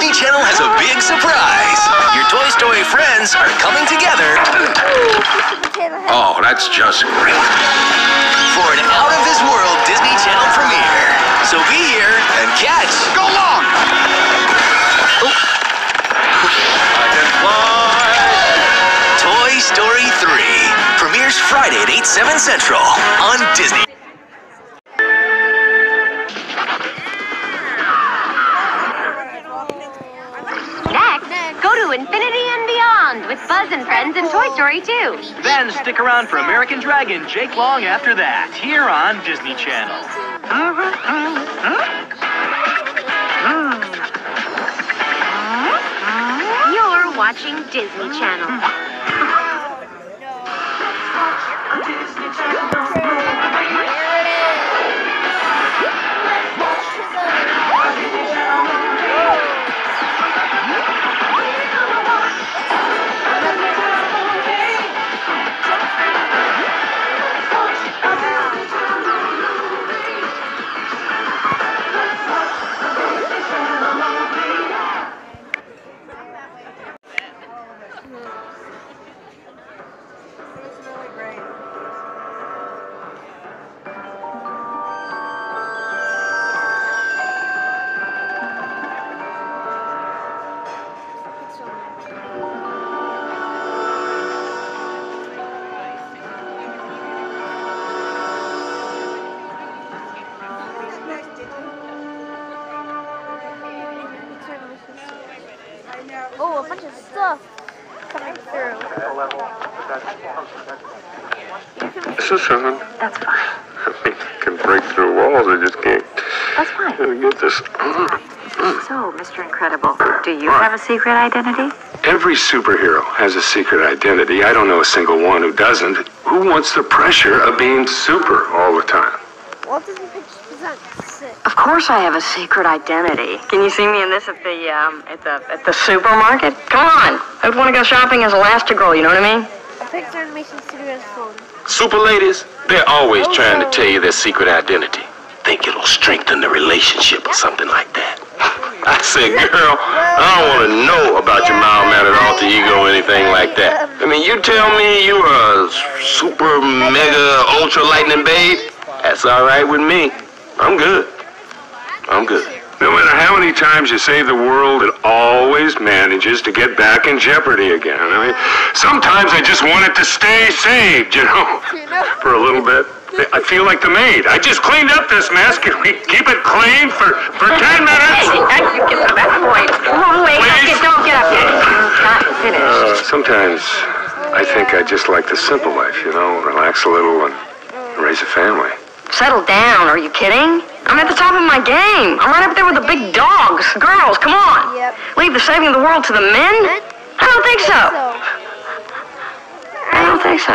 Disney Channel has a big surprise. Your Toy Story friends are coming together Oh, that's just great. for an out of this world Disney Channel premiere. So be here and catch Go long! I can fly. Toy Story 3. Premieres Friday at 8, 7 Central on Disney. To infinity and beyond with Buzz and Friends and Toy Story 2. Then stick around for American Dragon Jake Long after that, here on Disney Channel. You're watching Disney Channel. Oh, a bunch of stuff coming through. This is fun. That's fine. I mean, I can break through walls. I just can't That's fine. get this. So, Mr. Incredible, do you have a secret identity? Every superhero has a secret identity. I don't know a single one who doesn't. Who wants the pressure of being super all the time? Walt Disney Pictures presents it. Of course I have a secret identity. Can you see me in this at the um at the at the supermarket? Come on. I would want to go shopping as Elastigirl, you know what I mean? A Pixar Animation Studios phone. Super ladies, they're always trying to tell you their secret identity. Think it'll strengthen the relationship or something like that. I said, girl, I don't want to know about your mild-mannered alter ego or anything like that. I mean, you tell me you're a super, mega, ultra lightning babe, that's all right with me. I'm good. I'm good. No matter how many times you save the world, it always manages to get back in jeopardy again. I mean, sometimes I just want it to stay saved, you know, for a little bit. I feel like the maid. I just cleaned up this mess. Can we keep it clean for, for 10 minutes? Hey, you get to that point. Come on, wait, don't get, don't get up yet. Not finished. Uh, sometimes I think I just like the simple life, you know, relax a little and raise a family. Settle down. Are you kidding? I'm at the top of my game. I'm right up there with the big dogs. Girls, come on. Yep. Leave the saving of the world to the men? I don't think so. I don't think so.